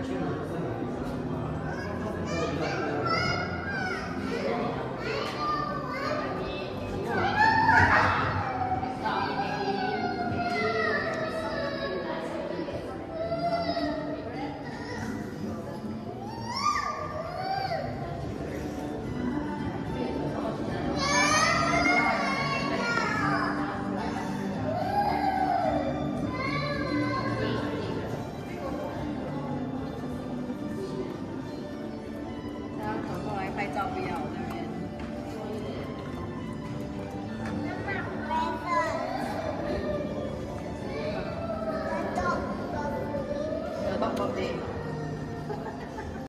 然 top of the